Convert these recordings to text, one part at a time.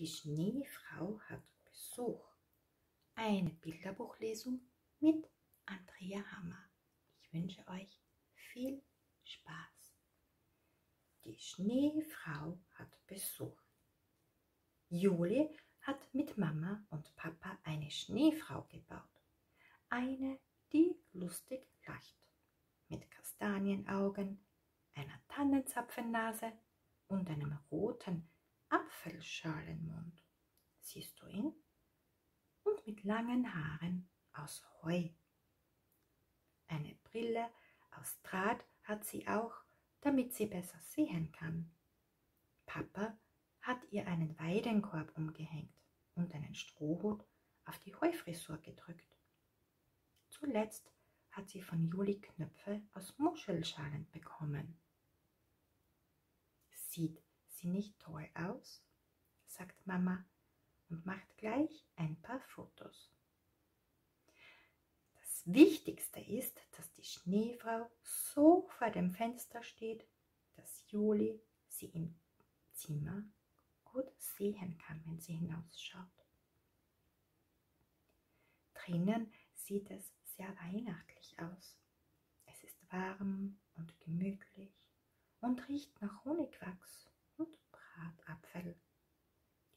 Die Schneefrau hat Besuch. Eine Bilderbuchlesung mit Andrea Hammer. Ich wünsche euch viel Spaß. Die Schneefrau hat Besuch. Juli hat mit Mama und Papa eine Schneefrau gebaut. Eine, die lustig lacht, mit Kastanienaugen, einer Tannenzapfennase und einem roten Apfelschalenmund. Siehst du ihn? Und mit langen Haaren aus Heu. Eine Brille aus Draht hat sie auch, damit sie besser sehen kann. Papa hat ihr einen Weidenkorb umgehängt und einen Strohhut auf die Heufrisur gedrückt. Zuletzt hat sie von Juli Knöpfe aus Muschelschalen bekommen. Sieht sie nicht toll aus? sagt Mama und macht gleich ein paar Fotos. Das Wichtigste ist, dass die Schneefrau so vor dem Fenster steht, dass Juli sie im Zimmer gut sehen kann, wenn sie hinausschaut. Drinnen sieht es sehr weihnachtlich aus. Es ist warm und gemütlich und riecht nach Honigwachs und Bratapfel.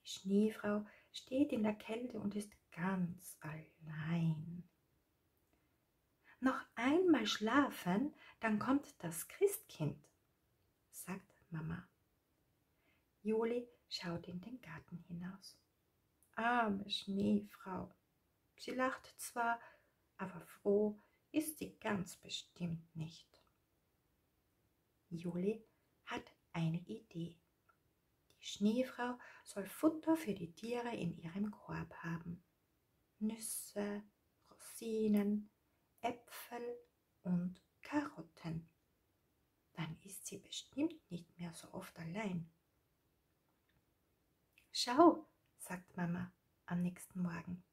Die Schneefrau steht in der Kälte und ist ganz allein. Noch einmal schlafen, dann kommt das Christkind, sagt Mama. Juli schaut in den Garten hinaus. Arme Schneefrau. Sie lacht zwar, aber froh ist sie ganz bestimmt nicht. Juli hat eine Idee. Die Schneefrau soll Futter für die Tiere in ihrem Korb haben. Nüsse, Rosinen, Äpfel und Karotten. Dann ist sie bestimmt nicht mehr so oft allein. Schau, sagt Mama am nächsten Morgen,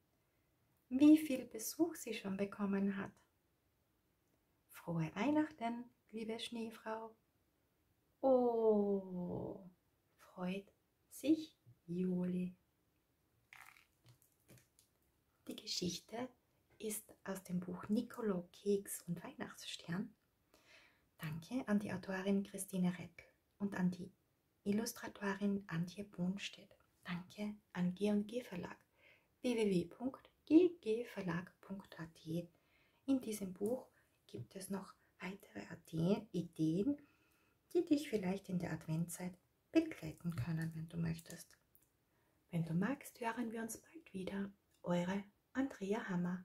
wie viel Besuch sie schon bekommen hat. Frohe Weihnachten, liebe Schneefrau. Oh, freut sich Juli. Die Geschichte ist aus dem Buch Nicolo, Keks und Weihnachtsstern. Danke an die Autorin Christine Rettel und an die Illustratorin Antje Bohnstedt. Danke an G&G Verlag www.ggverlag.at. In diesem Buch gibt es noch weitere Ideen, die dich vielleicht in der Adventzeit begleiten können, wenn du möchtest. Wenn du magst, hören wir uns bald wieder. Eure Andrea Hammer.